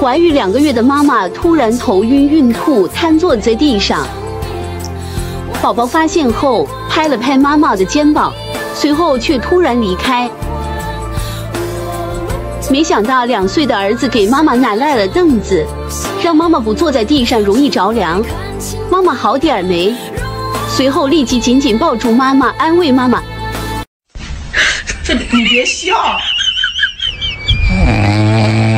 怀孕两个月的妈妈突然头晕孕吐，瘫坐在地上。宝宝发现后拍了拍妈妈的肩膀，随后却突然离开。没想到两岁的儿子给妈妈拿来了凳子，让妈妈不坐在地上容易着凉。妈妈好点没？随后立即紧紧抱住妈妈，安慰妈妈。这你别笑。哎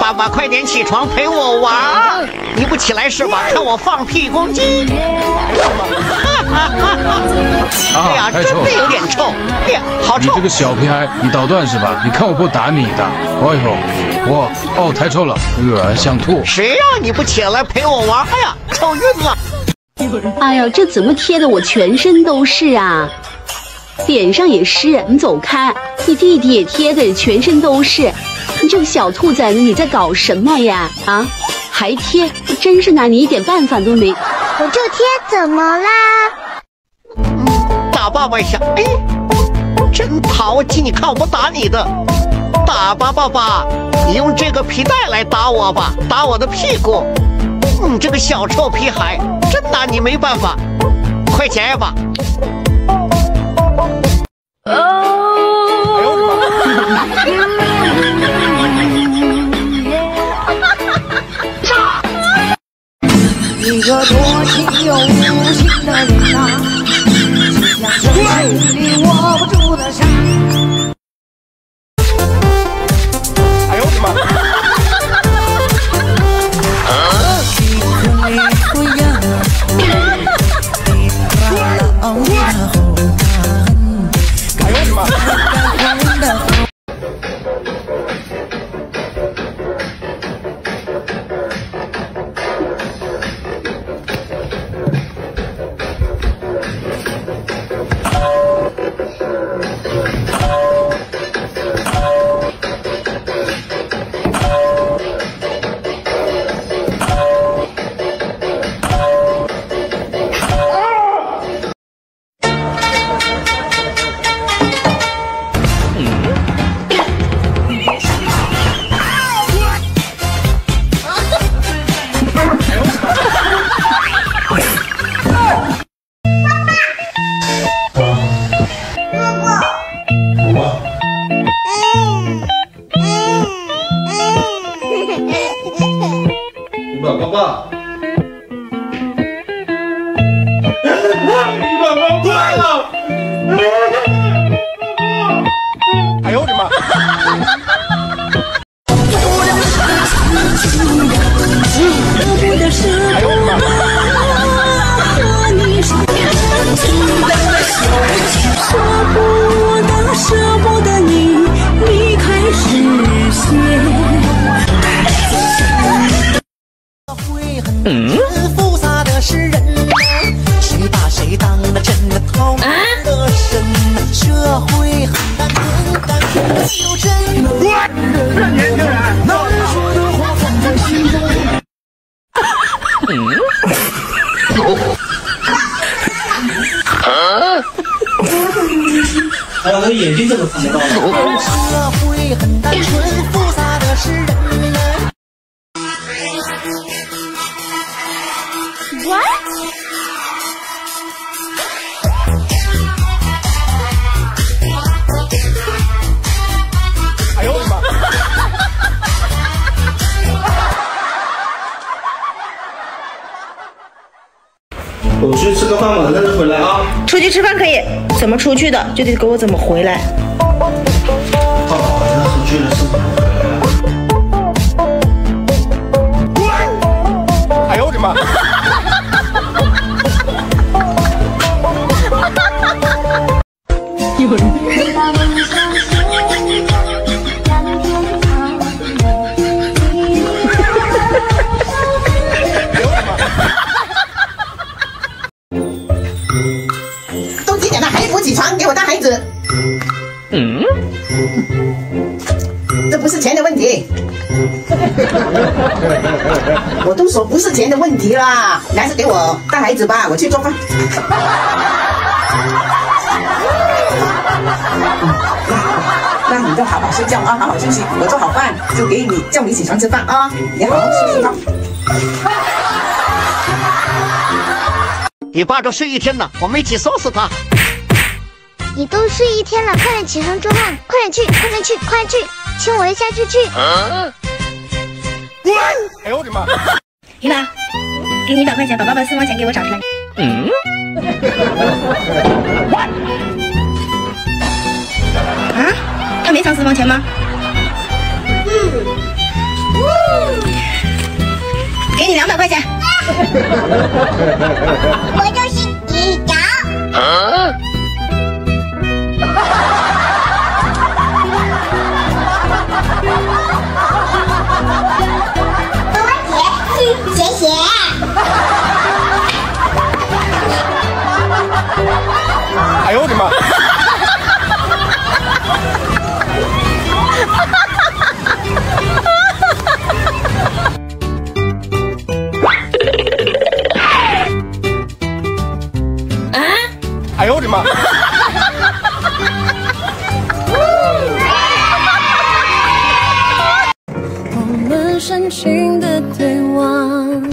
爸爸，快点起床陪我玩！你不起来是吧？看我放屁公鸡！哎呀，真的有点臭！哎呀，好臭！你这个小屁孩，你捣乱是吧？你看我不打你的！哎呦，我哦，太臭了，呃，想吐。谁让你不起来陪我玩？哎呀，臭晕了！哎呀，这怎么贴的我全身都是啊？脸上也是，你走开！你弟弟也贴的全身都是，你这个小兔崽子，你在搞什么呀？啊，还贴，真是拿你一点办法都没。我就贴，怎么啦？打爸爸一下，哎，真淘气！你看我不打你的，打吧，爸爸，你用这个皮带来打我吧，打我的屁股。你这个小臭屁孩，真拿你没办法，快解压吧！一个多情又无情的人啊，就像森林里握不住的沙。社会很单纯，复杂的是人。谁把谁当了真的？套路的深，社会很单纯，没有真的人。年轻人，那你说的话放在心中。啊！还有我的眼睛怎么自己到？社会很单纯，复杂的是人。个饭，马上就回来啊。出去吃饭可以，怎么出去的就得给我怎么回来。爸爸好像是去了是怎么回来啊？哎呦我的妈！都 我都说不是钱的问题啦，你还是给我带孩子吧，我去做饭。那你就好好睡觉啊，好好休息。我做好饭就给你，叫你起床吃饭啊，你好好休息吧。你爸都睡一天了，我们一起收拾他。你都睡一天了，快点起床做饭，快点去，快点去，快点去，亲我一下就去。哎呦我的妈！姨妈，给你一百块钱，把爸爸私房钱给我找出来。嗯。啊？他没藏私房钱吗？给你两百块钱。我就是你找。多哎呦我的妈！哎呦我的妈！我们深情的对望，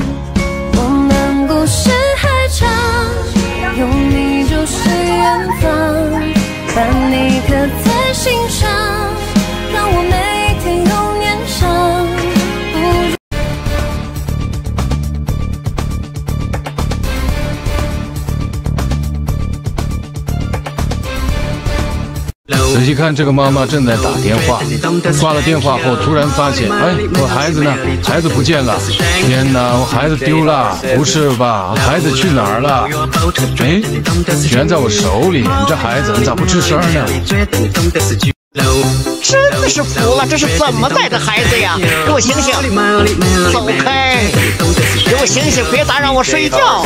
仔细看，这个妈妈正在打电话，挂了电话后，突然发现，哎，我孩子呢？孩子不见了！天哪，我孩子丢了！不是吧？孩子去哪儿了？哎，居然在我手里！你这孩子，你咋不吱声呢？真的是服了，这是怎么带的孩子呀？给我醒醒！走开！给我醒醒！别打扰我睡觉！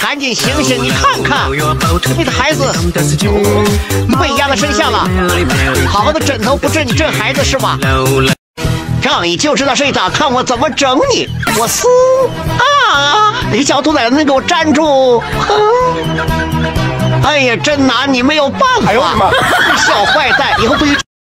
赶紧醒醒！你看看，你的孩子被压到身下了，好好的枕头不震，你这孩子是吧？仗义就知道睡倒，看我怎么整你！我撕啊！你小兔崽子，你给我站住！啊哎呀，真拿你没有办法！哎呦我的妈！小坏蛋，以后不许。